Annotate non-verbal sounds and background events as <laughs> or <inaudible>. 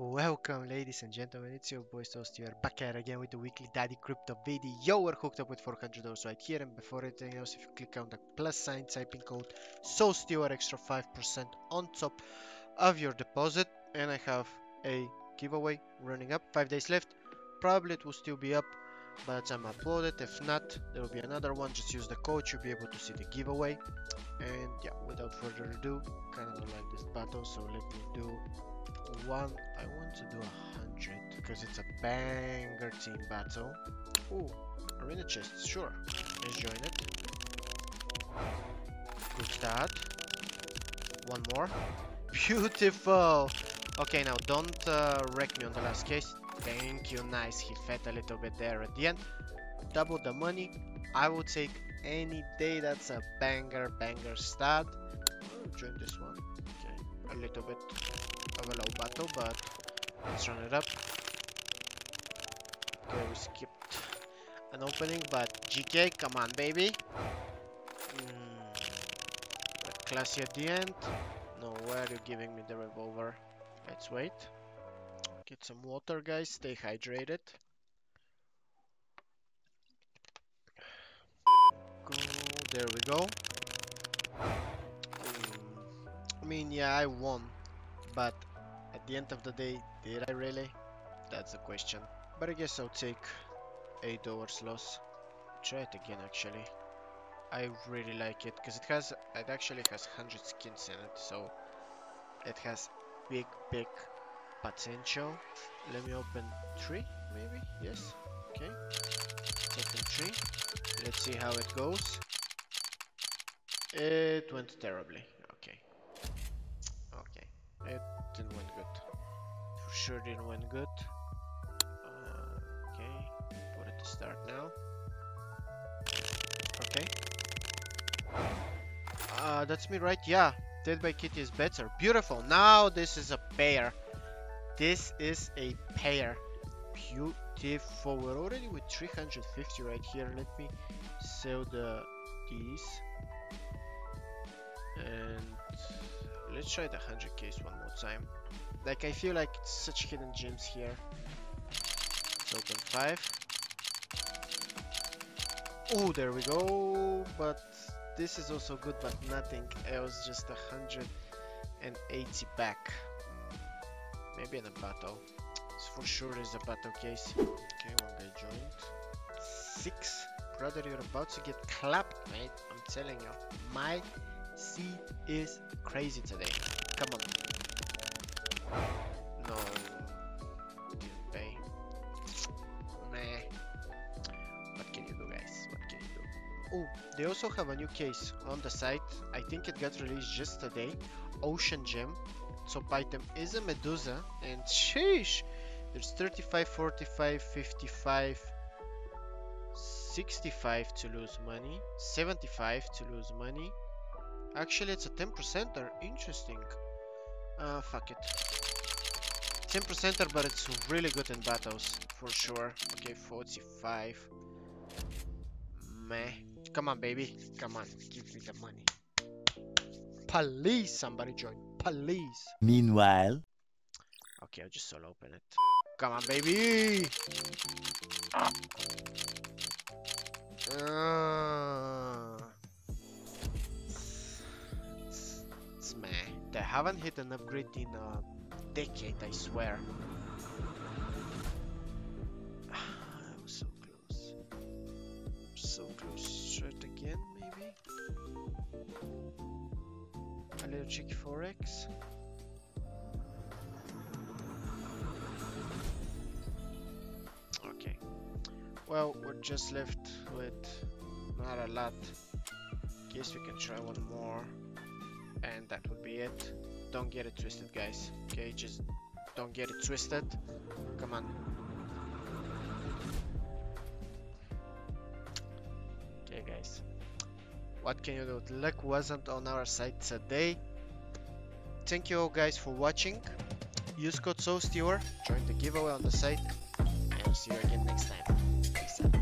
Welcome ladies and gentlemen, it's your boy Soulstealer back here again with the weekly Daddy Crypto video. We're hooked up with 400 dollars right here. And before anything else, if you click on the plus sign, typing code SOULSTEALER extra 5% on top of your deposit. And I have a giveaway running up, 5 days left. Probably it will still be up by the time I upload it, if not there will be another one, just use the code, you'll be able to see the giveaway. And yeah, without further ado, kinda like this battle so let me do one I want to do a hundred because it's a banger team battle. Ooh, arena chest, sure. Let's join it. Good start. One more. <laughs> Beautiful. Okay, now don't uh, wreck me on the last case. Thank you, nice. He fed a little bit there at the end. Double the money. I will take any day. That's a banger, banger start. Oh, join this one. Okay, a little bit of a low battle, but let's run it up. Okay, we skipped an opening, but GK, come on, baby. Mm, classy at the end. No, why are you giving me the revolver? Let's wait. Get some water, guys. Stay hydrated. There we go. Mm, I mean, yeah, I won, but the end of the day, did I really? That's the question. But I guess I'll take 8 hours loss. Try it again actually. I really like it because it has it actually has 100 skins in it so it has big big potential. Let me open 3 maybe? Yes. Okay. Open 3. Let's see how it goes. It went terribly. It didn't went good. For sure didn't went good. Uh, okay, put it to start now. Okay. Uh, that's me, right? Yeah. Dead by Kitty is better. Beautiful. Now this is a pair. This is a pair. Beautiful. We're already with 350 right here. Let me sell the these. Let's try the 100 case one more time. Like I feel like it's such hidden gems here. Let's open 5. Oh, there we go. But this is also good, but nothing else. Just 180 back. Hmm, maybe in a battle. It's for sure is a battle case. Okay, one guy joined. Six. Brother, you're about to get clapped, mate. I'm telling you. My C is crazy today. Come on. No. Didn't. Meh. What can you do, guys? What can you do? Oh, they also have a new case on the site. I think it got released just today. Ocean Gem. Top item is a Medusa. And sheesh! There's 35, 45, 55, 65 to lose money, 75 to lose money. Actually, it's a 10 percenter. Interesting. Uh, fuck it. 10 percenter, but it's really good in battles for sure. Okay, 45. Meh. Come on, baby. Come on, give me the money. Please, somebody join. Please. Meanwhile, Okay, I'll just solo open it. Come on, baby. Uh, haven't hit an upgrade in a decade, I swear. <sighs> I was so close. So close. It again, maybe? A little cheeky forex. Okay. Well, we're just left with not a lot. Guess we can try one more. And that would be it. Don't get it twisted, guys. Okay, just don't get it twisted. Come on. Okay, guys. What can you do? Luck wasn't on our side today. Thank you all guys for watching. Use code SOULSTEALER, join the giveaway on the site, and see you again next time.